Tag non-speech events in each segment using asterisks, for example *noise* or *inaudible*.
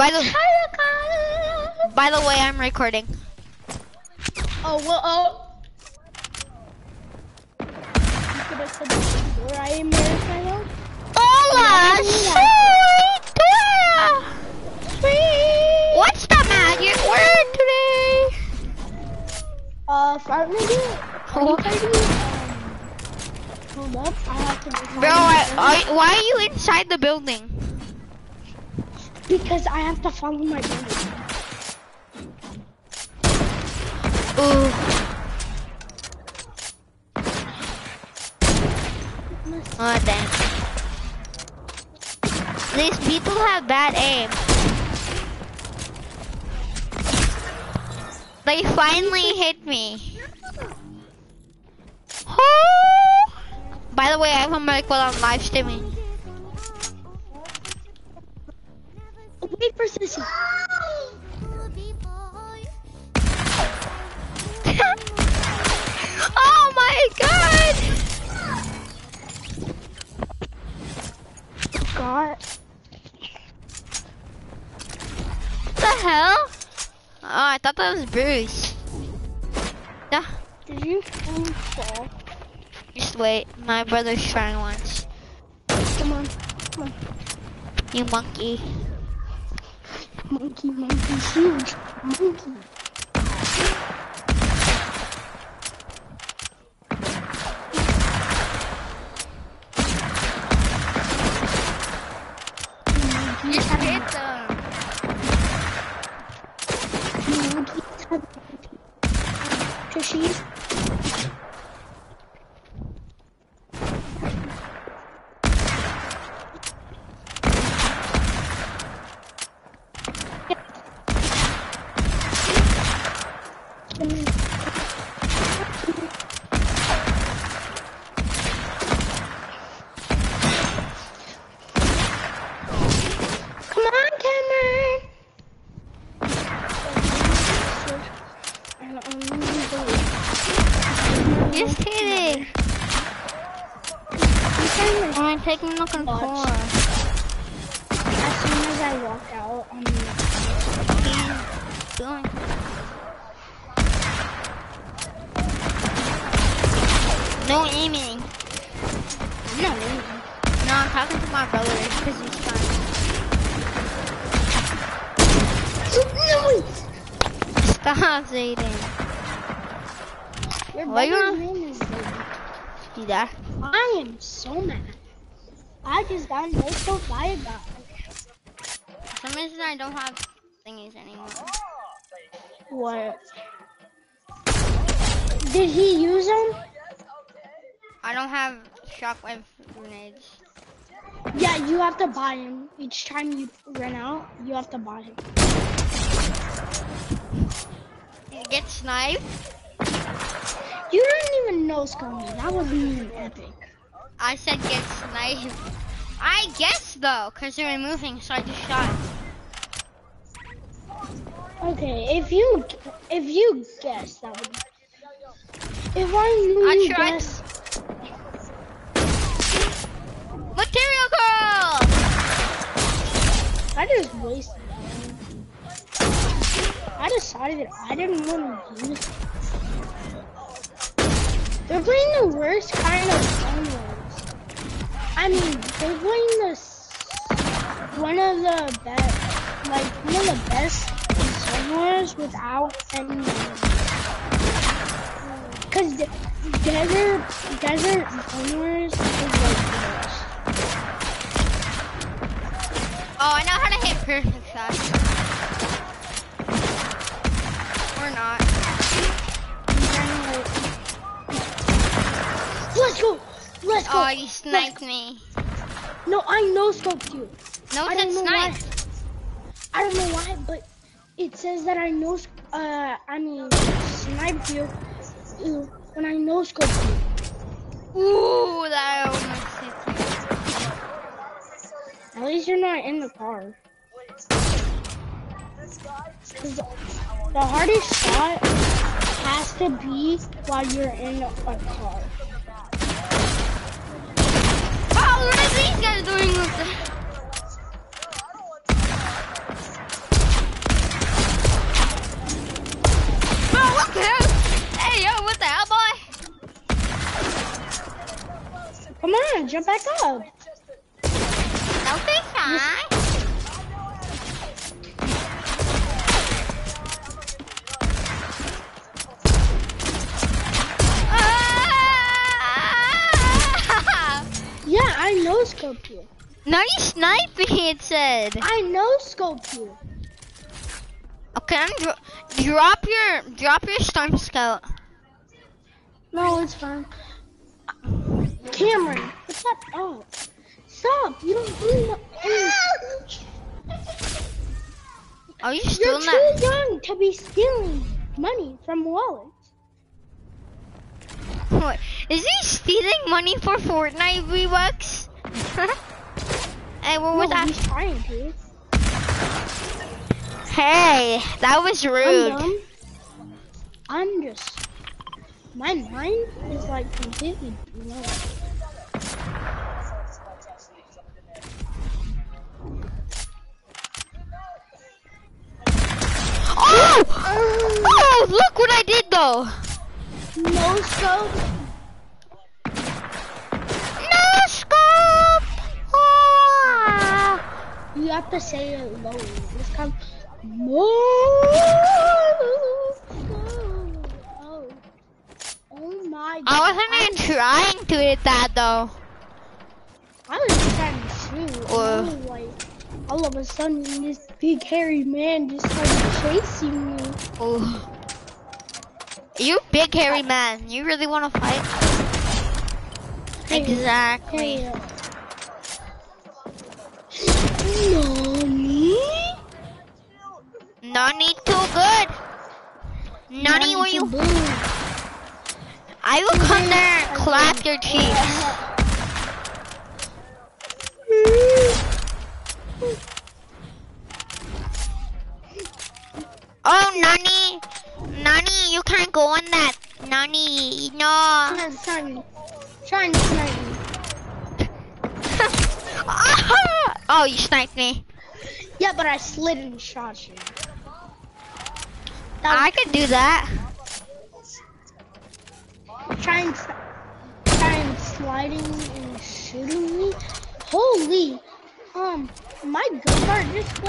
By the by the way, I'm recording. Oh well. Oh. You could have said where I am right now. Hola. What's the magic word today? Uh, five minutes. Oh. Hold up, I have to. Bro, I, I, why are you inside the building? Because I have to follow my brother. Ooh. Oh damn. These people have bad aim. They finally hit me. Oh. By the way, I have a mic while I'm live streaming. Wait for Sissy. *laughs* oh my god! God. What the hell? Oh, I thought that was Bruce. Yeah, Did you fall? just wait. My brother's trying once. Come on. Come on. You monkey. Monkey, monkey, huge. Monkey. Them. Monkey. Tushies. Come on, Cameron. Just hit it. Cameron. I'm taking a control. As soon as I walk out, I'm Doing. No aiming. no. No, I'm talking to my brother because he's fine. No. Stop, Zayden. Your Why you brother's not- name is Zayden. See that? I am so mad. I just got no so by a. For some reason I don't have thingies anymore. What? Did he use them? I don't have shockwave grenades. Yeah, you have to buy him. Each time you run out, you have to buy him. Get sniped. You didn't even know Scummy. That wasn't even epic. I said get sniped. I guess though, cause they were moving, so I just shot. Okay, if you if you guess that would. If I knew I you tried. guess, Material girl. I just wasted. I decided that I didn't want to use. it. They're playing the worst kind of ones. I mean, they're playing this one of the best, like one of the best wars without any. Cause the desert, desert wars is like the best. Oh, I know how to hit perfect shots. Or not. Let's go! Let's go! Oh, you sniped me. No, I no scoped you. No, don't said know why. I don't know why, but it says that I know. Uh, I mean, sniped you uh, when I no scoped you. Ooh, that almost hit. At least you're not in the car. the hardest shot has to be while you're in a car what are these guys doing with the... Hey, yo, what the hell, boy? Come on, jump back up. Don't be shy. Scope you. No, you sniped me, it said. I know scope you. Okay, I'm dro drop your drop your storm scout. No, it's fine. Cameron, what's up? Oh, stop! You don't do no- Are you still You're too young to be stealing money from wallets. What? Is he stealing money for Fortnite V-Bucks? *laughs* hey, what was no, that? he's trying to. Hey, that was I'm rude. I'm just. My mind is like completely blown. Oh! Oh, oh look what I did though. No scope. No scope. Ah. You have to say it low. It's come. No. Oh. Oh my god. I wasn't even trying to hit that though. I was trying to shoot. Like, all of a sudden, this big hairy man just started chasing me. Oh. You big hairy man. You really want to fight? Hey, Exactly. Hey, uh, Nani? Nani too good. Nani, were you? Blue. I will come there and clap your cheeks. Oh, Nani, Nani, you can't go on that. Nani, no. Trying, trying, trying to snipe me. Oh, you sniped me. Yeah, but I slid and shot you. I could do that. Trying, trying sliding and shooting me. Holy, um, my gun bar just.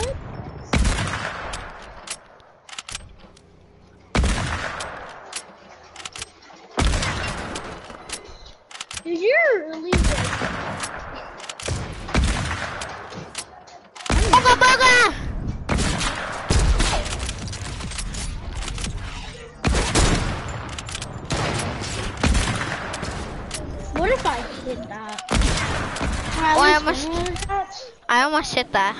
Did you really? Booga What if I hit that? I Oh, I almost- shot? I almost hit that.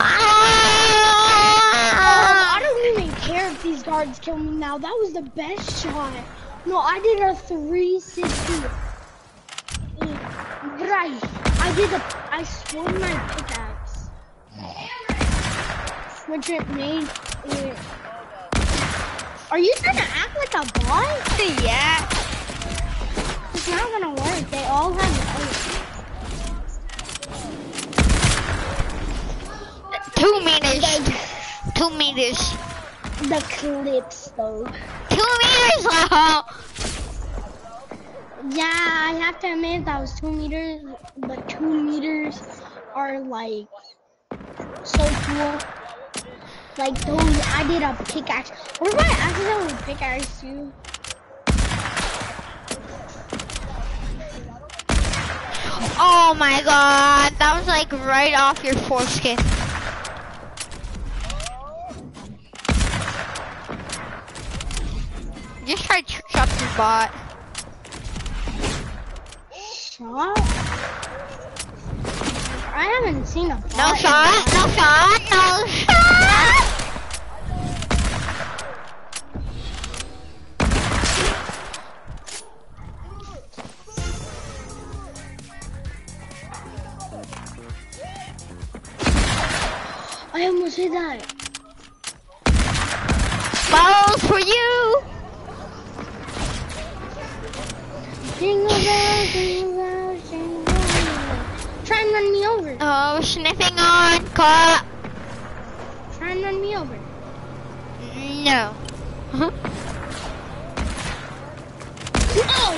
Ah! I don't even care if these guards kill me now. That was the best shot. No, I did a 360. But I, did a, I swung my pickaxe. Which it made it. Are you trying to act like a bot? yeah. It's not gonna work. They all have Two meters. Two meters. the clips though. Two meters. Oh. Yeah, I have to admit that was two meters, but two meters are like so cool. Like those, I did a pickaxe. What if I accidentally pickaxe you? oh my god, that was like right off your foreskin. Just try to chop your bot. Shot? I haven't seen a No shot, no shot, no shot. I almost hit that. Balls for you. Jingle bells, jingle bells, jingle bells. Try and run me over. Oh, sniffing on caught. Try and run me over. No. Oh!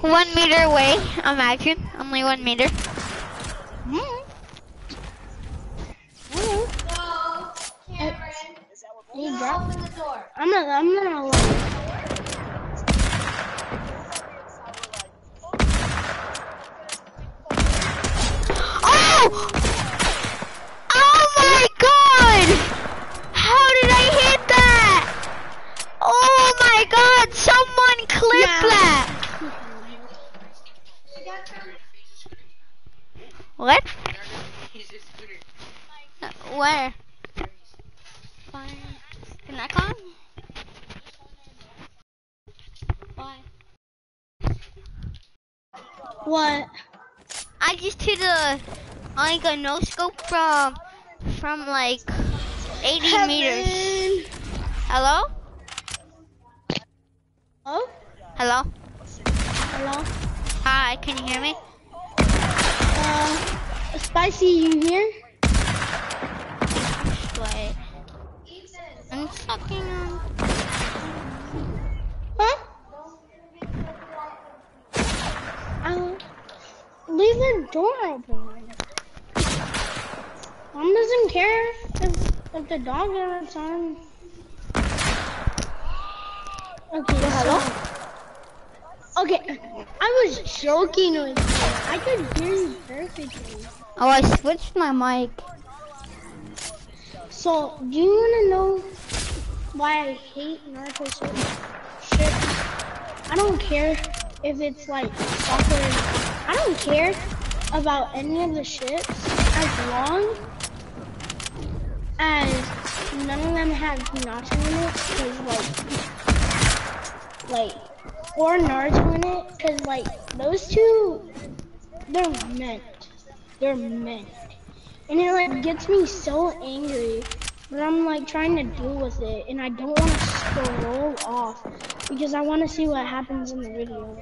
*laughs* one meter away, imagine. Only one meter. Hmm. Hello. He dropped. I'm not. I'm not. Oh! Oh my god! How did I hit that? Oh my god, someone clip Yeah. that! What? Uh, Where? Can I come? Why? What? I just hit a like got no scope from from like 80 meters. Heaven. Hello? Oh. Hello? Hello. Hi, can you hear me? Uh, spicy, you here? Wait. I'm sucking on. Huh? Uh, leave the door open. Mom doesn't care if, if the dog is on. Okay, hello? Okay, I was joking with you. I could hear you perfectly. Oh, I switched my mic. So, do you want to know why I hate Naruto so shit? I don't care if it's like Sakura. I don't care about any of the ships as long none of them have Naruto in it. Cause like, like, or Naruto in it. Cause like those two, they're meant. They're meant and it like gets me so angry but i'm like trying to deal with it and i don't want to scroll off because i want to see what happens in the video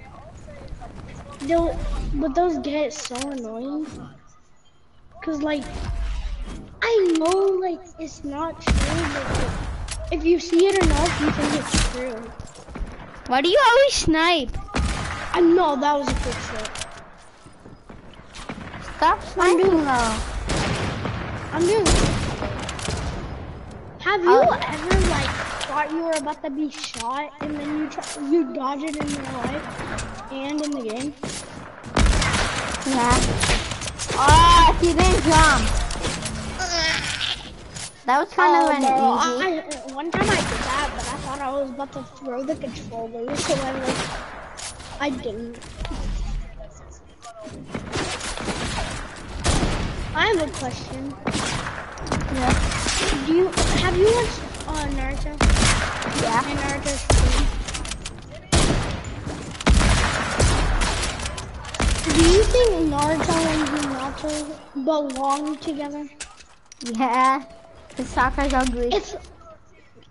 They'll, but those get so annoying because like i know like it's not true but if you see it enough you think it's true Why do you always snipe? i know that was a good shot Stop sniping though. i'm doing have you Oh. ever like thought you were about to be shot and then you try, you dodge it in real life and in the game? Yeah. Oh, ah, he didn't jump. That was kind of an easy. I, I- one time I did that, but I thought I was about to throw the controller, so I like I didn't. I have a question. Yeah. Do you have you watched uh, Naruto? Yeah. And Naruto Shippuden? Do you think Naruto and Hinata belong together? Yeah. The Sakura's ugly. It's.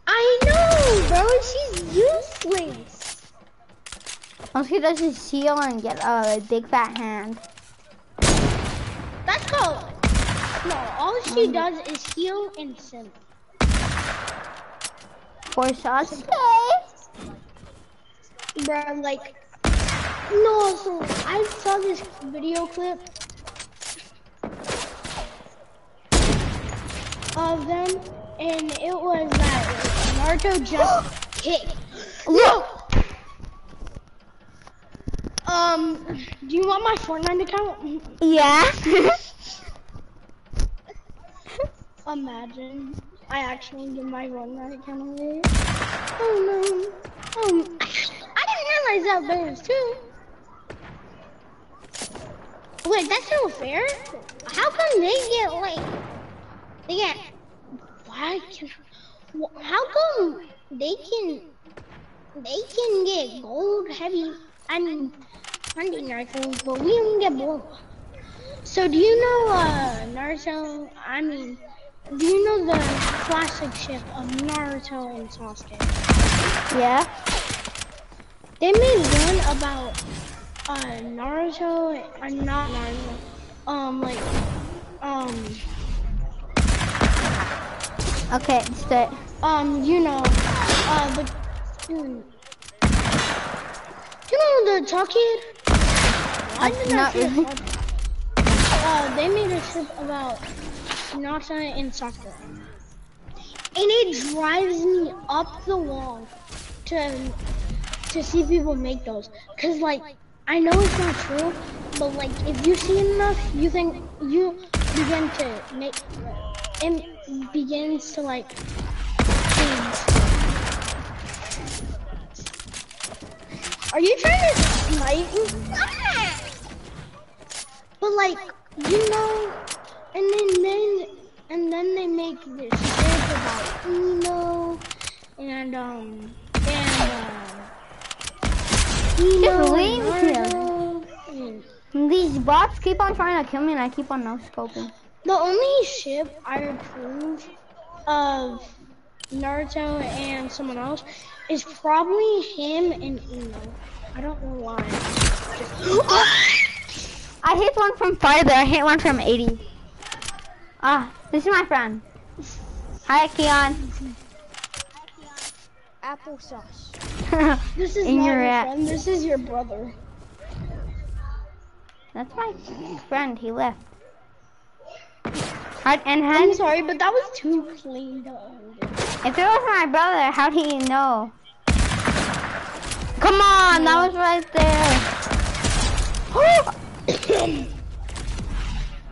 I know, bro. She's useless. All she does is heal and get a big fat hand. That's called. No, all she um, does is heal and simp. For Sasuke. Bro, like. No, so I saw this video clip of them, and it was that Naruto just kicked. Look! Um, do you want my Fortnite account? Yeah. *laughs* Imagine I actually give my Fortnite account away. Oh no. Um, I didn't realize that bears too. Wait, that's no fair. How come they get like they get why can how come they can they can get gold heavy I mean hunting rifles but we don't get blue. So do you know uh Naruto I mean do you know the classic ship of Naruto and Sasuke? yeah. They made one about uh Naruto uh, not Naruto. Um like um Okay, stay. um you know uh the you know the Tuckhead? I did Not not really. Uh, they made a trip about Nata and Sakura. And it drives me up the wall to to see people make those. Cause like I know it's not true, but like if you see enough, you think you begin to make it begins to like change. Are you trying to snipe me? But like, you know, and then then and then they make this shit about Uno and um and uh, Ino and and These bots keep on trying to kill me and I keep on no scoping. The only ship I approve of Naruto and someone else is probably him and Ino. I don't know why. *gasps* I hit one from farther. I hit one from 80. Ah, this is my friend. Hi, Keon. Applesauce. *laughs* this is In not your your friend. This is your brother. That's my friend. He left. And I'm sorry, but that was too clean order. if it was my brother, how do you know? Come on, that was right there. *gasps*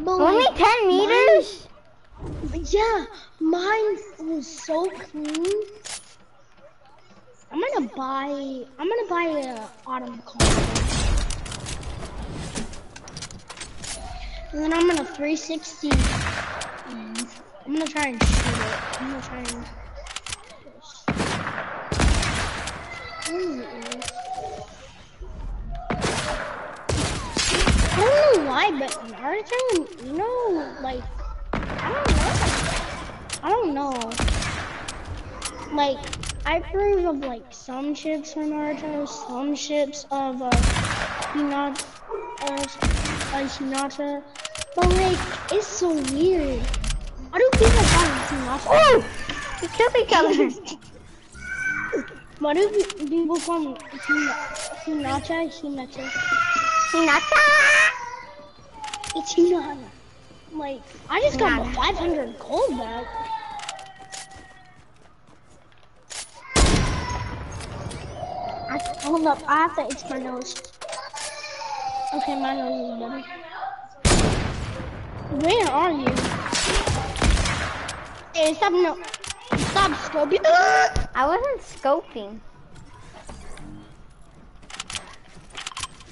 Only 10 meters? yeah, mine was so clean. I'm gonna buy. I'm gonna buy an autumn car. And then I'm gonna 360. mm, I'm gonna try and shoot it. I'm gonna try and. I don't know why, but Naruto and Ino, like, I don't know. I don't know. Like, I approve of like some ships for Naruto, some ships of uh, Hinata, uh, Hinata, but like, it's so weird. Why do people call Hinata? Oh! We killed each other. Why do pe- people call him Hinata, Hinata? Hinata! It's Hinata. Like, I just got my 500 gold back. I, hold up, I have to itch my nose. Okay, my nose is better. Where are you? Hey, stop no. Stop scoping. I wasn't scoping.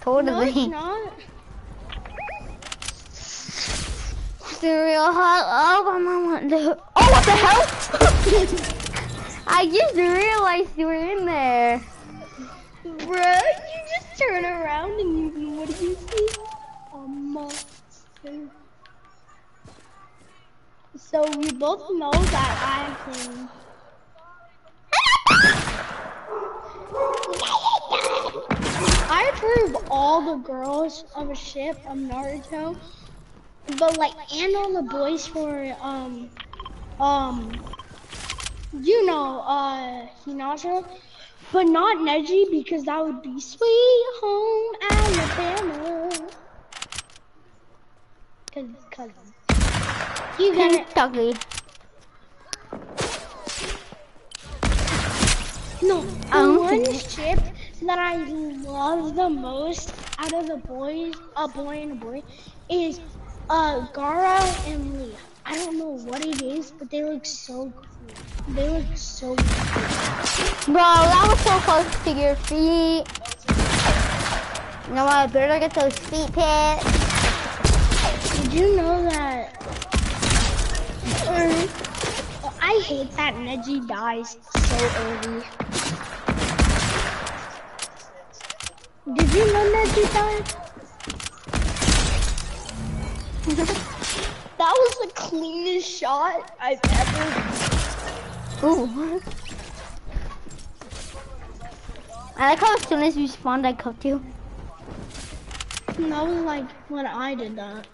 Totally. No, it's not. *laughs* Cereal hot. Oh, my mom want to. Oh, what the hell? *laughs* I just realized you were in there. Bruh, you just turn around and you, what do you see? A monster. So we both know that I can. I approve all the girls of a ship of Naruto, but like, and all the boys for um, um, you know, uh, Hinata. But not Neji because that would be Sweet Home Alabama. Cause, cause you Kentucky. no the Um, one ship that I love the most out of the boys, a boy and a boy, is uh Gaara and Leah. I don't know what it is, but they look so cool. They look so cool. Bro, that was so close to your feet. You know what? I better get those feet pits. Did you know that? Uh, I hate that Neji dies so early. Did you know Neji died? *laughs* that was the cleanest shot I've ever. Ooh. I like how as soon as you spawned, I cooked you. That was like when I did that.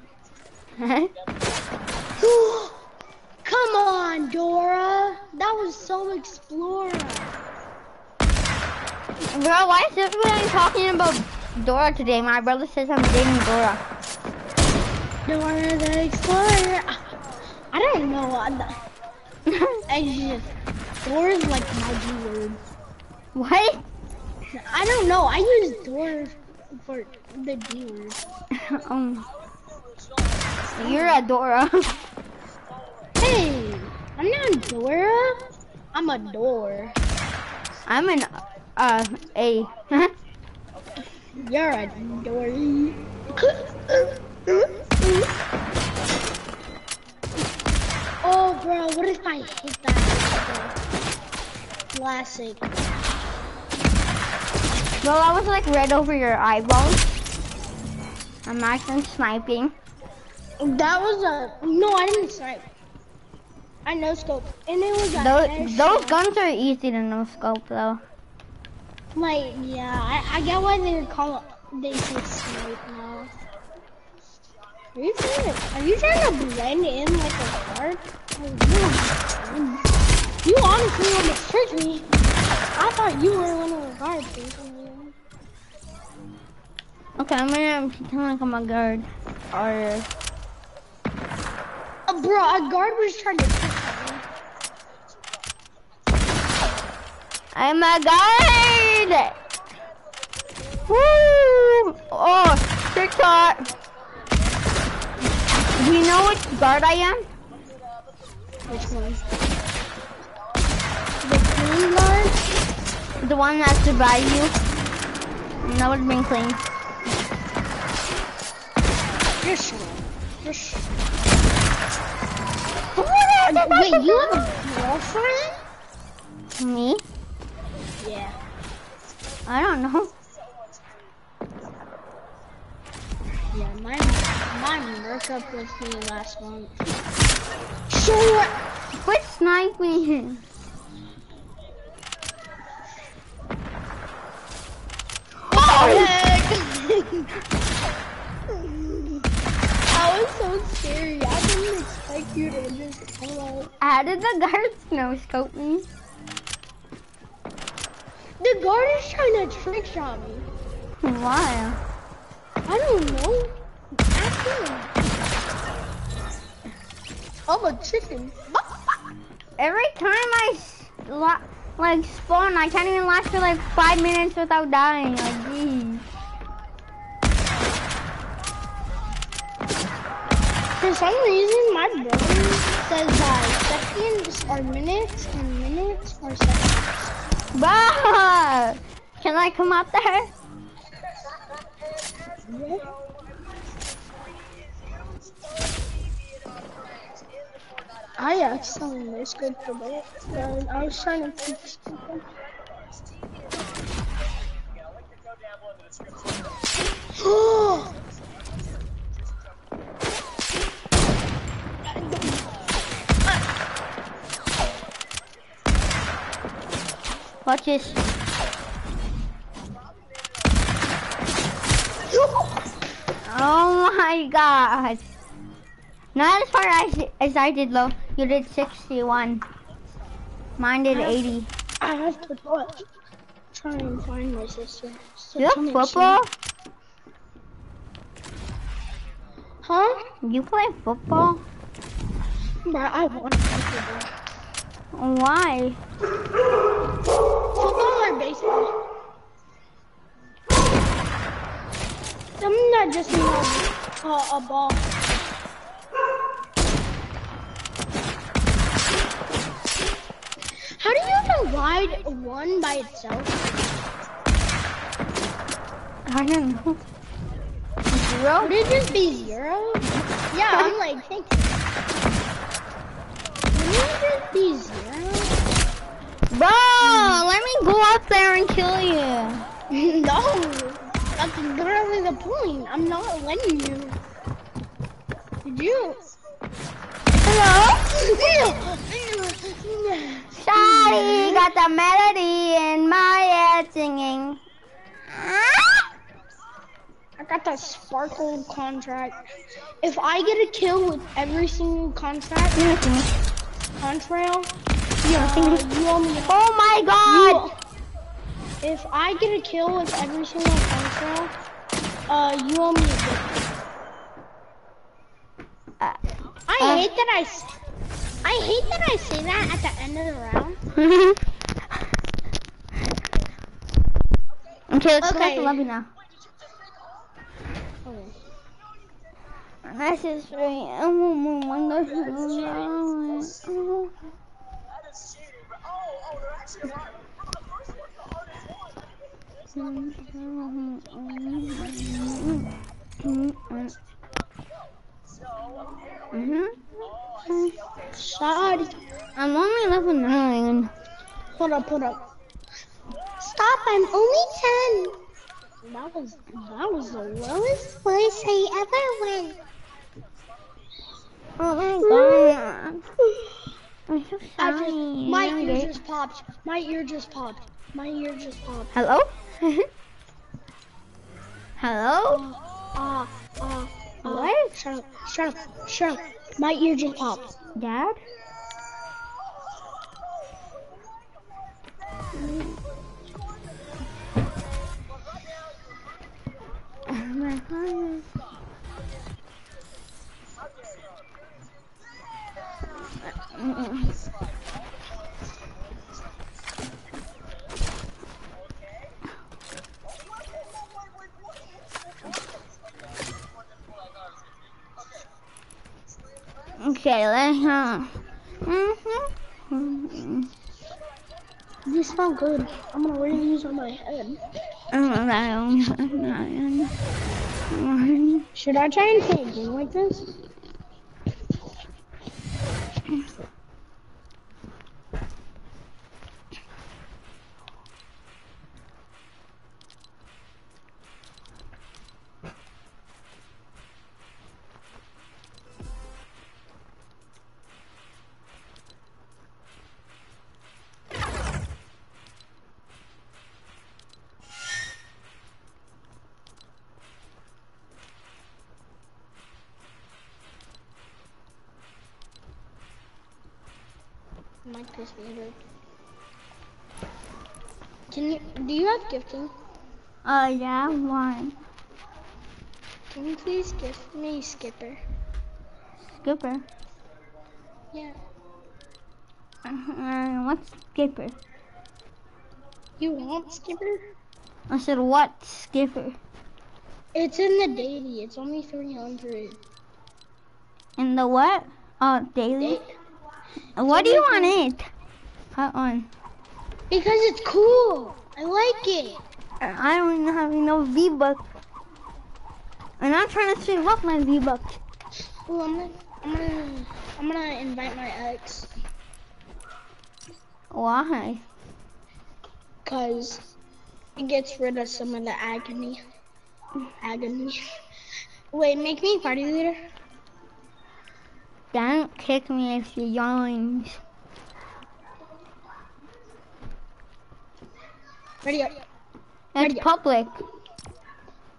*laughs* *gasps* *laughs* Come on, Dora. That was so Explorer. Bro, why is everybody talking about Dora today. My brother says I'm dating Dora. Dora the Explorer. I don't know. I, I just, Dora's like my word. What? I don't know. I use Dora for the G word. *laughs* um, you're a Dora. *laughs* Hey, I'm not Dora. I'm a door. I'm an uh a. *laughs* You're a Dory. *laughs* oh, bro, what if I hit that? Classic. well, I was like right over your eyeballs. I'm actually sniping. That was a no. I didn't snipe. I no scope, and it was Those those guns are easy to no scope though. Like, yeah, I, I get why they call they say snipe now. Are you trying to, are you trying to blend in like a guard? Oh, you, you honestly almost tricked me. I thought you were one of the guards. Okay, I'm gonna pretend like I'm a guard. Or bro, a guard was trying to trick me. I'm a guard. Woo! Oh, shot. Do you know which guard I am? Which one? The clean guard? The one that survived you. That would have been clean. You're shut up. You're Wait, you have a girlfriend? Me? Yeah. I don't know. Yeah, mine, mine broke up with me last month. So, Quit sniping. Oh! oh! *laughs* that was so scary. I didn't you just. How did the guard no scope me? The guard is trying to trick shot me. Why? I don't know. Ask him. I'm a chicken. Every time I like spawn, I can't even last for like five minutes without dying. Like, For some reason, my brother says that seconds are minutes and minutes are seconds. Bah! Can I come up there? Yeah. I actually missed good for that. but I was trying to fix something. *gasps* Oh! Watch this. Oh my god. Not as far as, as I did, though. You did 61. Mine did 80. I have to what? Try and find my sister. So You have football? Huh? You play football? But I want to play football. Why? *laughs* just need a, a ball. How do you even ride one by itself? I don't know. Zero? Would it just be zero? Yeah, I'm like *laughs* thinking. Would it just be zero? Bro, let me go up there and kill you. *laughs* no, that's literally the point. I'm not letting you. Did you? Hello? *laughs* Shawty got the melody in my head singing. I got that sparkle contract. If I get a kill with every single contract, contrail, You know, uh, you owe me. Oh my god! If I get a kill with every single control, uh, you owe me a gift. Uh, I Uh. hate that I, I hate that I say that at the end of the round. *laughs* okay, let's go back Okay. to lobby now. Okay. This is very um, wonderful. Mm-hmm. Sorry. I'm only level nine. Hold up, hold up. Stop, I'm only 10. That was, that was the lowest place I ever went. Oh my god. I'm so I sorry. just, my ear just popped. My ear just popped. My ear just popped. Hello? *laughs* Hello? Uh, uh, uh, What? Shut up, shut up, shut up. My ear just popped. Dad? Oh my god. Okay, let's uh, mm-hmm. These smell good. I'm gonna wear these on my head. Mm-hmm. Should I try and play a game like this? Might piss me. Can you? Do you have gifting? Uh, yeah, one. Can you please gift me Skipper? Skipper. Yeah. Uh, what's skipper? You want Skipper? I said, what skipper? It's in the daily. It's only 300. In the what? Uh, daily? Da- What do you want it? Hot one. because it's cool. I like it. I don't even have enough V-Bucks. And I'm trying to save up my V-Bucks. Well, I'm gonna, I'm gonna, I'm gonna invite my ex. Why? Cause it gets rid of some of the agony. Agony. Wait, make me party leader. Don't kick me if she joins. Ready up. It's public.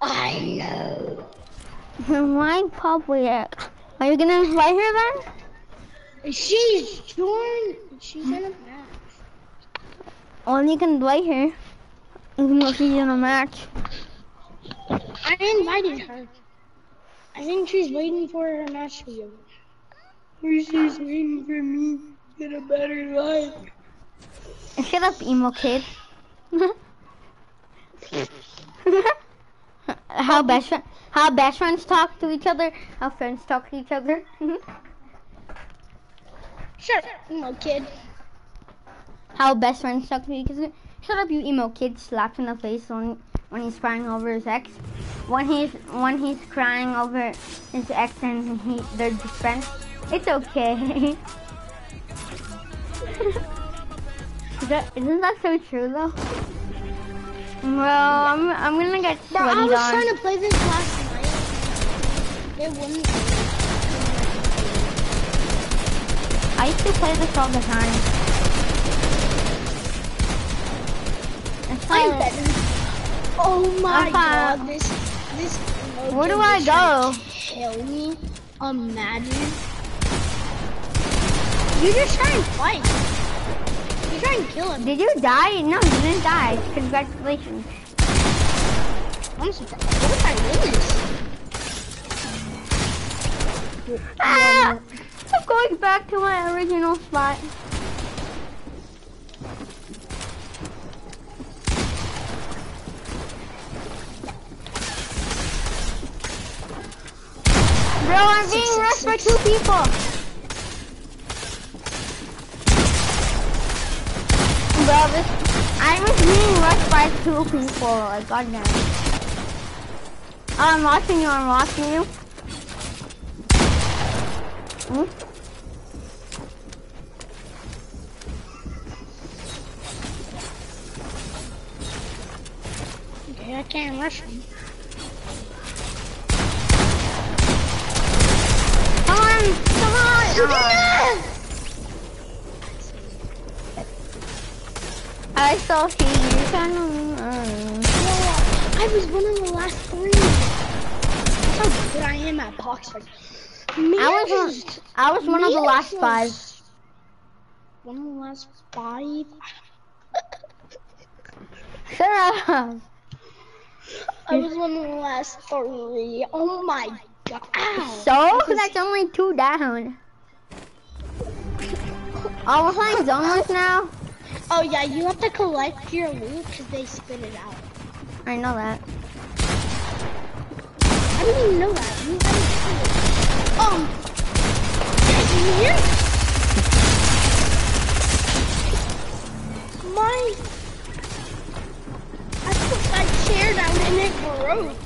I know. *laughs* Why public? Are you gonna invite her then? She's joined. She's in a match. Only can invite her. Even though she's in a match. I invited her. I think she's waiting for her match to be over. Or she's waiting for me to get a better life. Shut up, emo kid. *laughs* how best friend, how best friends talk to each other, how friends talk to each other. *laughs* Shut up, emo kid. how best friends talk to each other. Shut up, you emo kid! Slapped in the face when when he's crying over his ex. When he's when he's crying over his ex and he they're just friends. It's okay. Is that, isn't that so true though? Well, I'm I'm gonna get Bro, I was on. trying to play this last night. It wouldn't. I used to play this all the time. I'm better. Oh my god, this this. Where do I go? Kill me. Imagine. You just try and fight. You try and kill him. Did you die? No, you didn't die. Congratulations. I'm surprised. What if I this? Ah! I'm going back to my original spot. Bro, I'm being rushed by two people. Bro, this, I was being rushed by two people. Like, goddamn. I'm watching you, I'm watching you. Hmm? Okay, I can't rush him. Come on, come on. Oh. *laughs* I saw see you. Kind of, I was one of the last three. That's how good I am at box fights. Man, I was one, I was one of the last five. One of the last five. *laughs* Shut up. I was one of the last three. Oh my god. So that's only two down. Oh, we're playing zoneless now. Oh yeah, you have to collect your loot because they spit it out. I know that. I didn't even know that. You to do it. Um. Here? My. I put my chair down and it broke.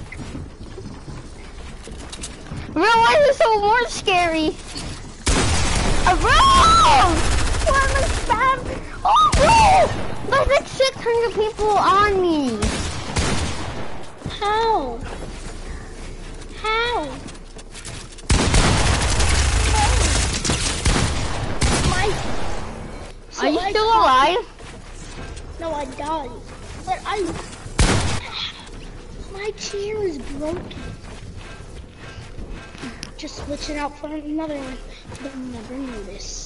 Bro, why is it so more scary? Uh, bro! Why am I spam? Oh, bro! There's like 600 people on me. How? How? My. Are you I still alive? No, I died. But I. My chair is broken. Just switch it out for another one. They'll never notice.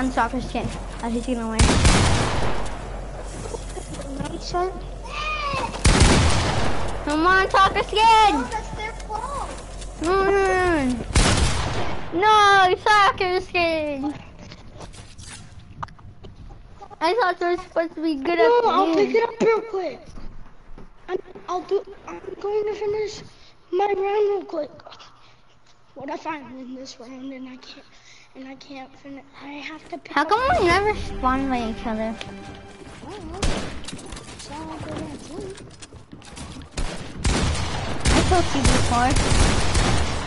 on soccer skin. I think he's gonna win. Nonsense. Come on, soccer skin! that's their fault. Mm. No, soccer skin! I thought they were supposed to be good No, at I'll pick it up real quick. I'm, I'll do. I'm going to finish my round real quick. What if I win this round and I can't? And I can't finish. I have to pick How come we never spawn by each other? I don't know. It's all good at me. I told you before.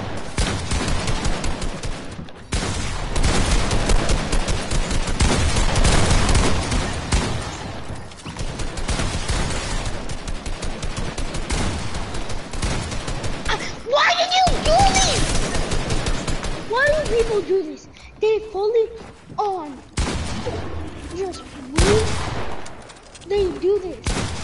Ah, Why did you do this? Why do people do this? They fully on. Just move. They do this.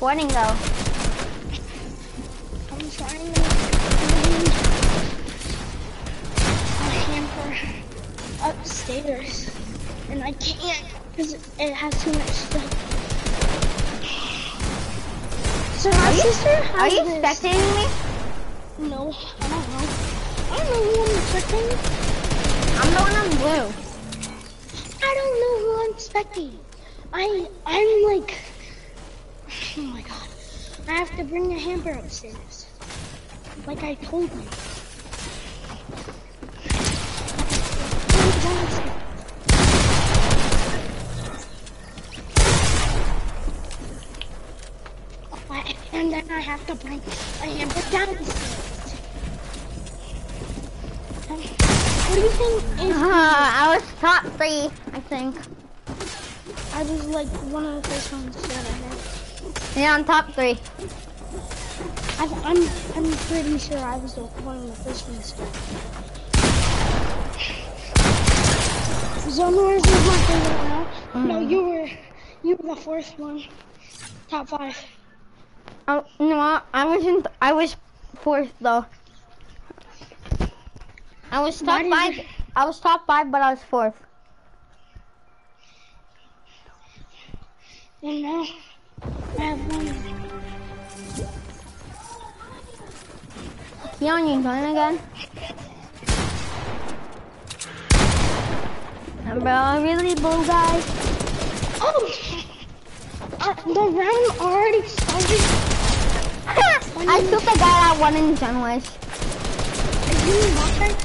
joining though. I'm trying to find a hamper upstairs. And I can't because it has too much stuff. So my are sister you, Are you this. spectating me? No, I don't know. I don't know who I'm expecting. I'm the one on blue. I don't know who I'm expecting. I I'm like I have to bring the hamper upstairs. Like I told you. And then I have to bring a hamper downstairs. What do you think is Uh, I was top three, I think. I was like one of the first ones that I had. Yeah, on top three. I, I'm I'm pretty sure I was the one of the first ones. Zone Wars is my favorite now. No, hmm. you were you were the fourth one. Top five. Oh no, I, I wasn't. I was fourth though. I was top five. you- I was top five, but I was fourth. And now one. Keon, you join again? Bro, I'm really, bull guys? Oh! Uh, the round already started. I took the guy that won in Genwest. Are you in offense?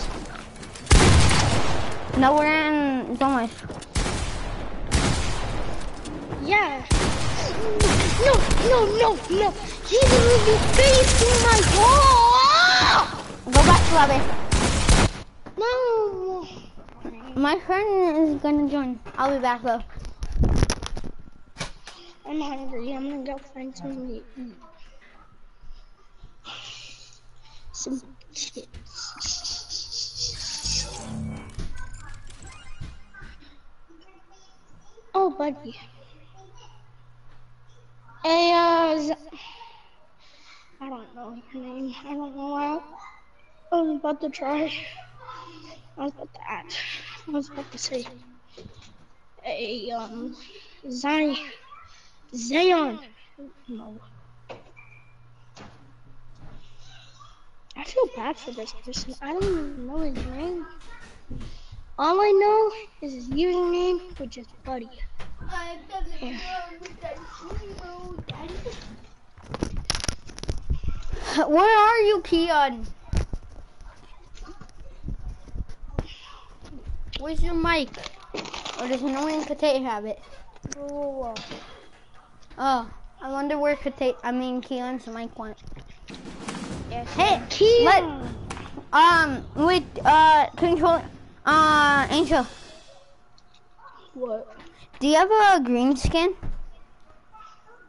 No, we're in Genwest. Yeah. No, no, no, no. He literally facing my wall. Go back to lobby. No. My friend is gonna join. I'll be back though. I'm hungry. I'm gonna go find something to eat. Some chips. Oh, buddy. Hey, uh, Z- I don't know your name. I don't know why. I was about to try. I was about to add. I was about to say. a um, Zion. Zion. No. I feel bad for this person. I don't even know his name. All I know is his username, which is Buddy. Where are you, Keon? Where's your mic? Or does no one Kate have it? Oh, I wonder where Kate, I mean Keon's mic went. Hey, Keon. let, um, with, uh, control, uh, Angel, What? Do you have a green skin?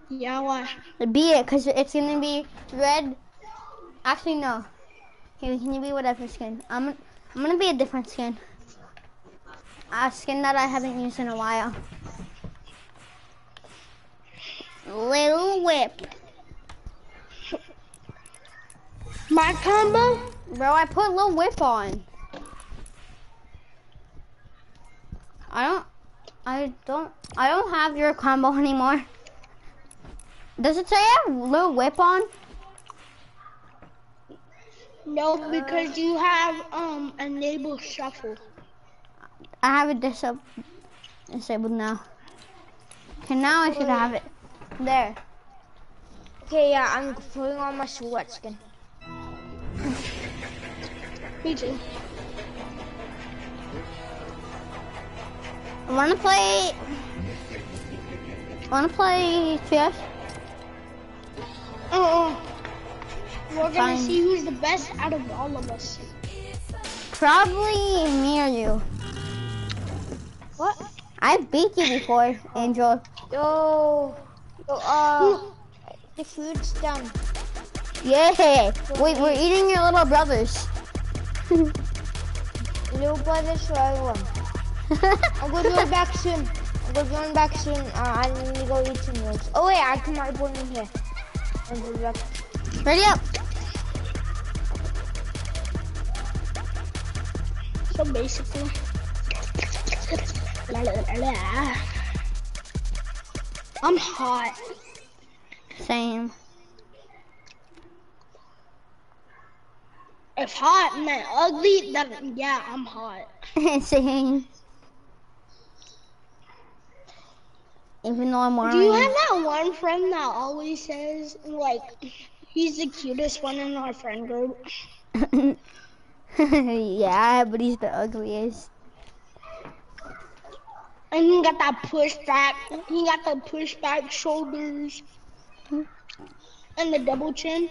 Yeah, why? Be it, cause it's gonna be red. Actually, no. Here, can you be whatever skin? I'm, I'm gonna be a different skin. A skin that I haven't used in a while. Little whip. My combo? Bro, I put Little Whip on. I don't, I don't, I don't have your combo anymore. Does it say I have Lil Whip on? No, because you have um enable shuffle. I have it dis disabled now. Okay, now I should have it. There. Okay, yeah, I'm putting on my sweat skin. *laughs* Me too. Wanna play? Wanna play chess? Uh-uh. We're gonna see who's the best out of all of us. Probably me or you. What? I beat you before, Angel. Yo, yo, uh, the food's done. Yeah. Wait, we're eating your little brothers. *laughs* Little brother, so everyone. *laughs* I'm gonna join back soon. I'm gonna join back soon. Uh, I need to go eat some meals. Oh wait, I can my boy in here. And go back. Ready up. So basically, la, la, la, la. I'm hot. Same. If hot meant ugly, then yeah, I'm hot. *laughs* Same. Even though I'm Do you have that one friend that always says like he's the cutest one in our friend group? *laughs* yeah, but he's the ugliest. And he got that push back. He got the push back shoulders and the double chin.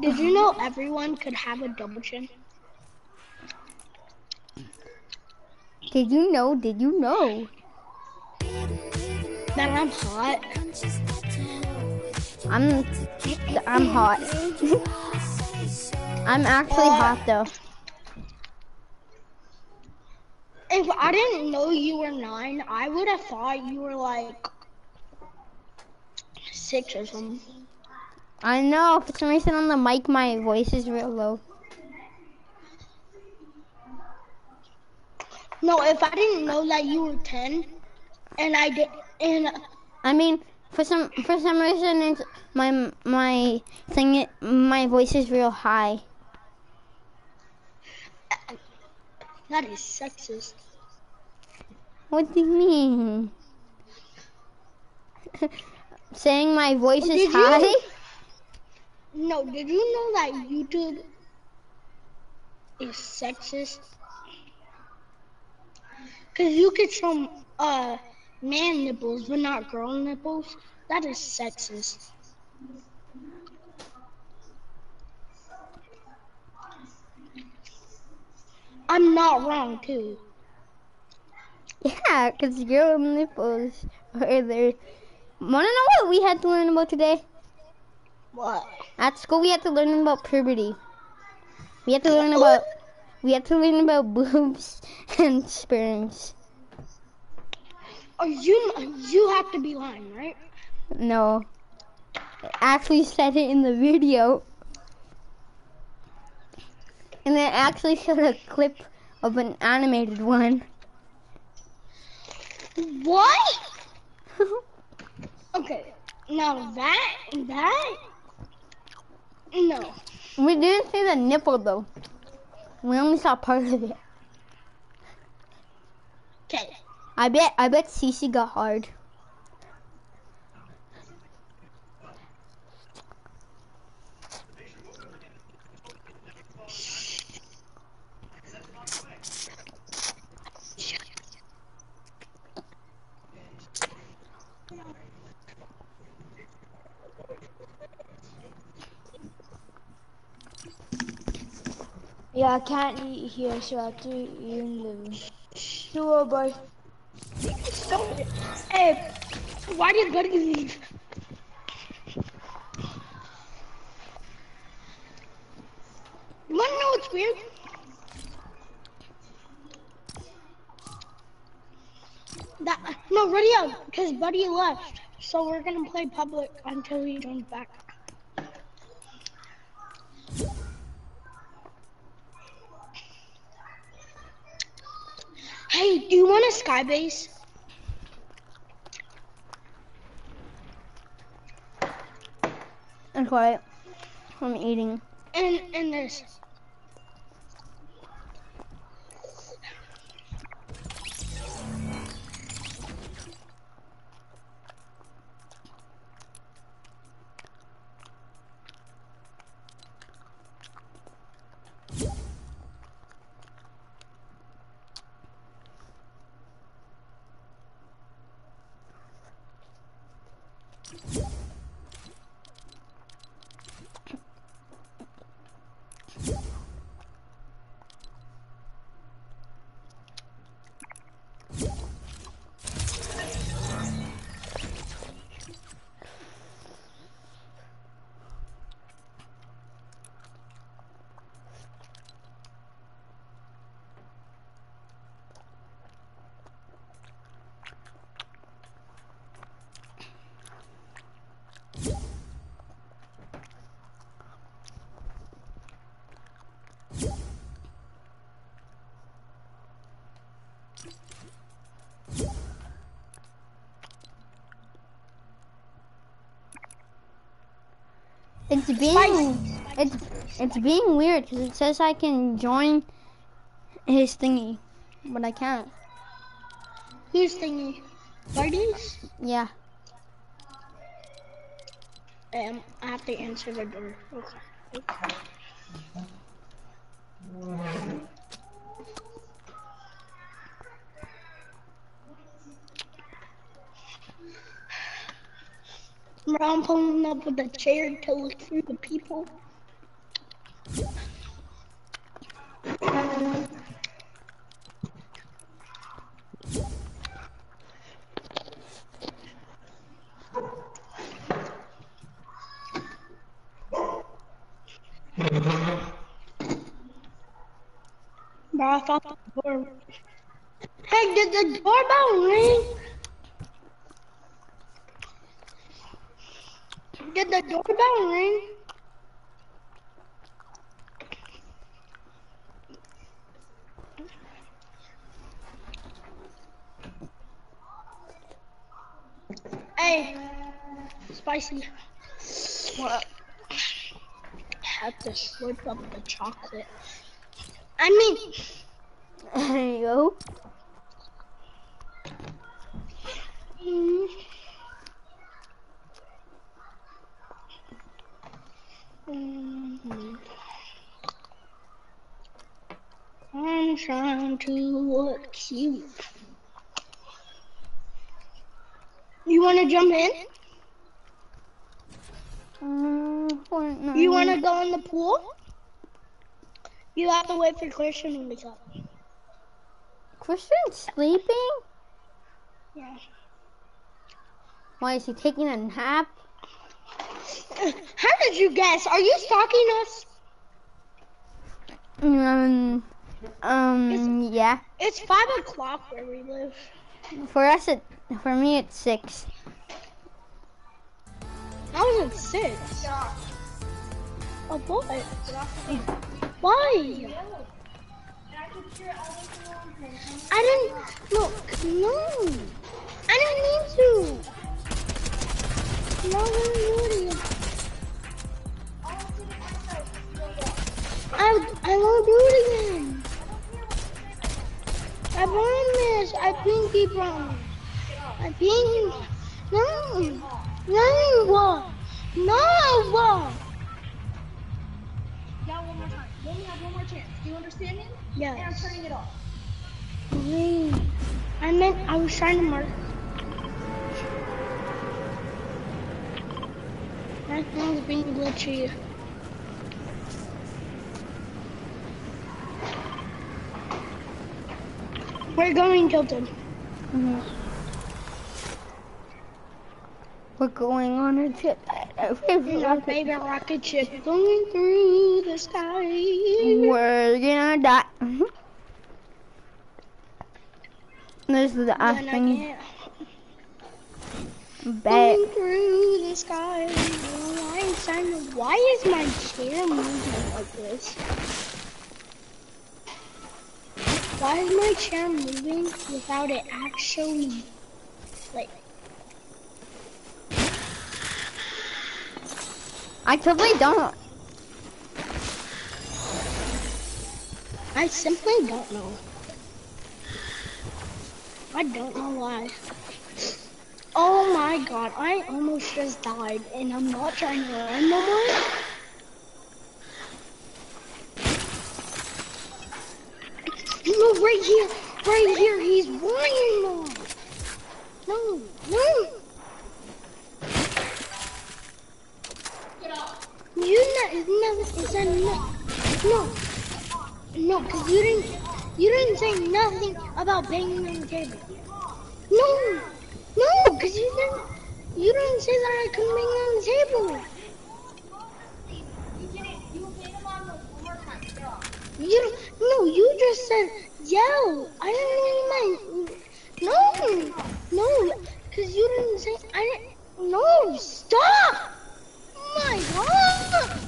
Did you know everyone could have a double chin? Did you know? Did you know? That I'm hot. I'm I'm hot. *laughs* I'm actually hot though. If I didn't know you were nine, I would have thought you were like six or something. I know. For some reason on the mic, my voice is real low. No, if I didn't know that you were ten, and I did, and I mean, for some for some reason, it's my my thing. My voice is real high. that is sexist. What do you mean? *laughs* Saying my voice is Did you- high? No, did you know that YouTube is sexist? Cause you could show uh man nipples but not girl nipples. That is sexist. I'm not wrong too. Yeah, because girl nipples are there. Wanna know what we had to learn about today? What? At school, we had to learn about puberty. We had to learn about we have to learn about *laughs* boobs and sperms. Oh, you you have to be lying, right? No, I actually said it in the video, and it actually showed a clip of an animated one. What? *laughs* Okay. Now that that no. we didn't see the nipple though. We only saw part of it. Okay. I bet I bet Cece got hard. Yeah, I can't eat here, so I have to eat in the living. Sure, boy. It. Hey, why did Buddy leave? You wanna know what's weird? That no, ready up, because Buddy left. So we're gonna play public until he comes back. Skybase? And quiet. I'm eating. And and this. It's being it's it's being weird because it says I can join his thingy, but I can't. Who's thingy? Parties? Yeah. Um, I have to answer the door. Okay. Bro, I'm pulling up with a chair to look through the people. Bro, I thought the door. Hey, did the doorbell ring? Did the doorbell ring? Hey, spicy. What? Had to slurp up the chocolate. I mean, There you go. mm, mm, I'm trying to look cute. You want to jump in? Mm, You want to go in the pool? You have to wait for Christian to wake up. Christian sleeping? Yeah. Why is he taking a nap? How did you guess? Are you stalking us? Um, um, yeah. It's five o'clock where we live. For us, it for me it's six. I was at six. Oh boy. Why? I didn't look. No. I didn't need to. No, I I I won't do it again. I promise. I pinky promise. I pinky. No. No. No. Now one more time. You only have one more chance. Do you understand me? And I'm Yes. turning it off. Wait. I meant I was trying to mark. My phone's being glitchy. We're going tilted. Mhm. We're going on a trip. Our favorite Our rocket. favorite rocket ship going through the sky. We're gonna die. *laughs* Mhm. There's the When thing. *laughs* Bet. Going through the sky. Is, why is my chair moving like this? Why is my chair moving without it actually, like, I totally don't. I simply don't know. I don't know why. Oh my god, I almost just died and I'm not trying to run no more. No, right here, right here, he's running. No, no. You not, no, is that no, no, no, cause you didn't, you didn't say nothing about banging on the table. No, no, cause you didn't, you didn't say that I couldn't bang on the table. You no, you just said yell. I didn't meant, no, no, cause you didn't say, I didn't, no, stop. Oh my god.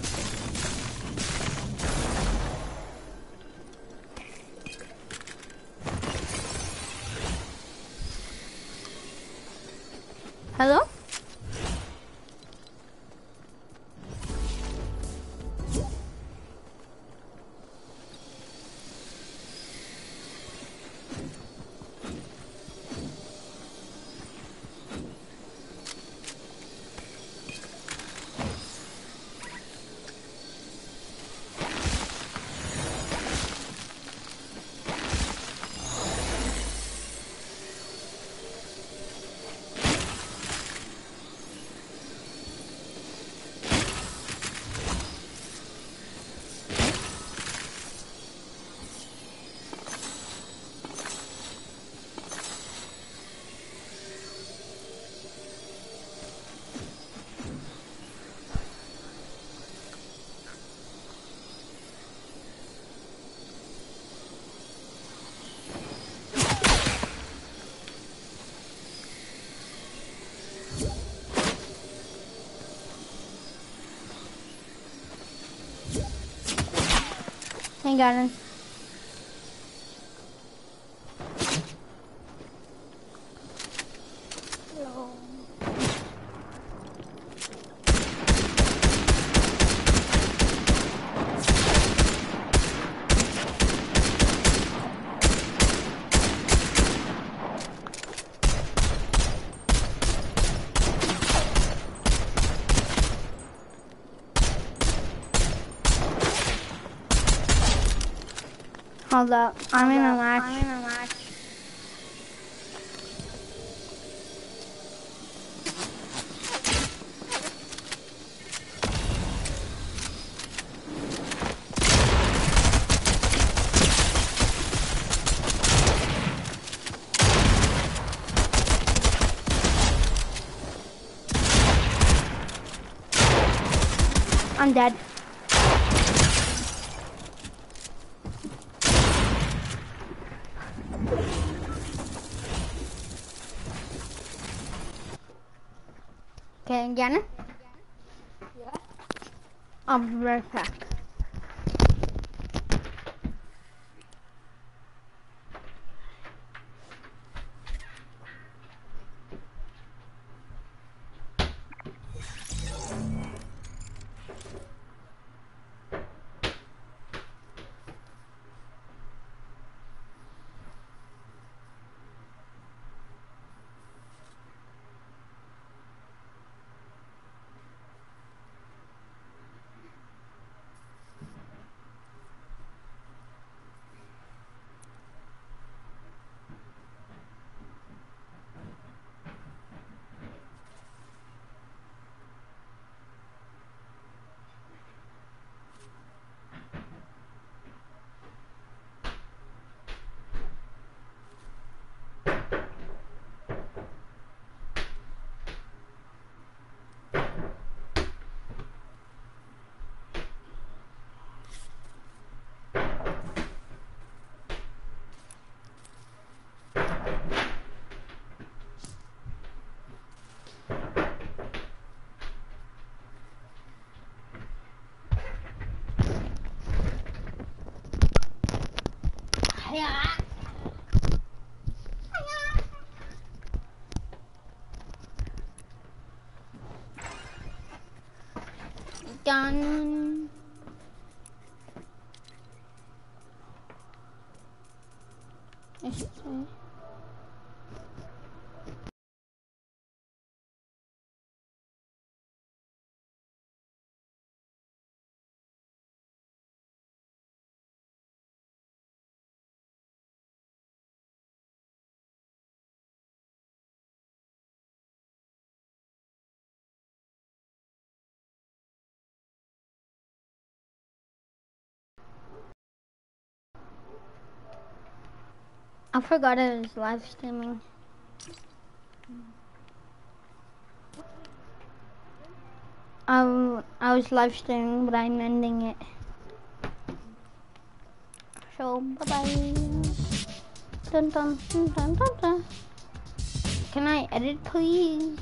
Hello? Eingang Hey, Garden. Hold up. I'm in a match. I'm dead. Okay, Janet? Yeah. I'll be right back. Done. I should say. I forgot I was live streaming. I was live streaming, but I'm ending it. So, bye bye. Dun dun dun dun dun dun. Can I edit, please?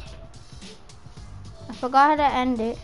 I forgot how to end it.